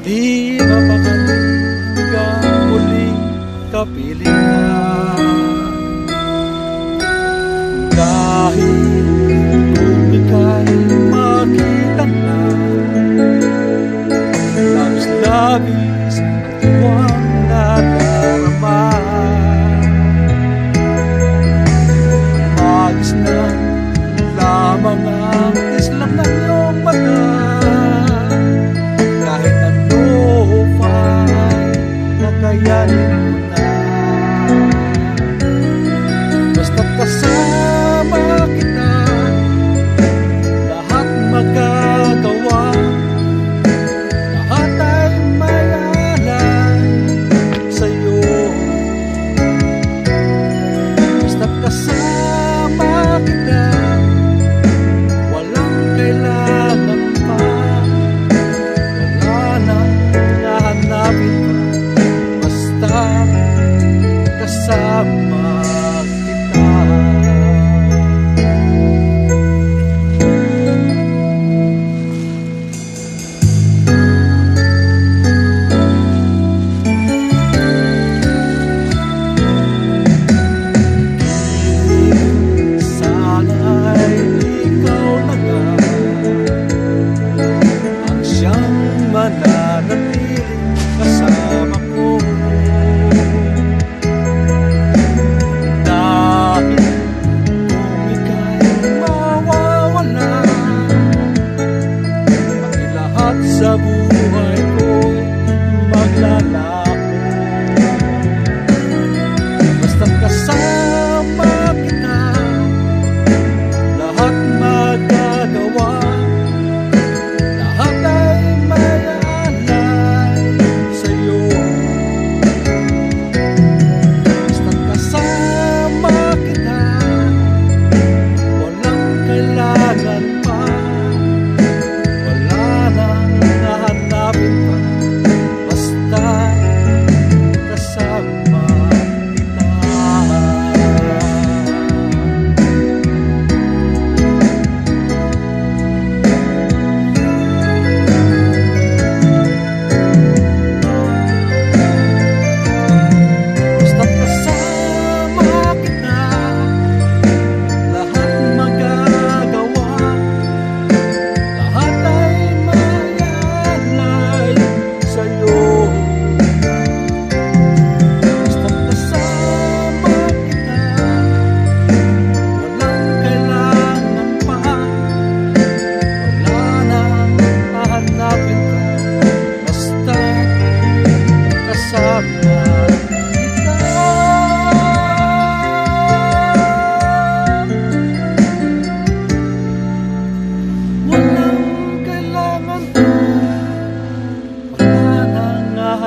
Di mapakali ka muling kapiling na Dahil kung ika'y makita na Love's love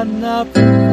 hanap